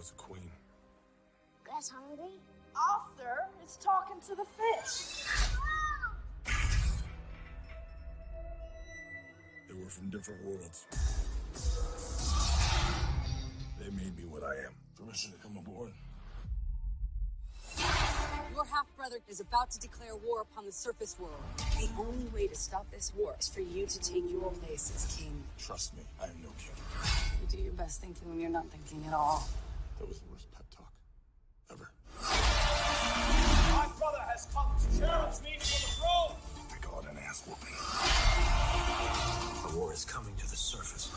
was a queen. Guys hungry? Arthur is talking to the fish. They were from different worlds. They made me what I am. Permission to come aboard? Your half brother is about to declare war upon the surface world. The only way to stop this war is for you to take your place as king. Trust me, I am no king. You do your best thinking when you're not thinking at all. That was the worst pep talk ever. My brother has come to challenge me for the throne. I call it an ass whooping. A war is coming to the surface,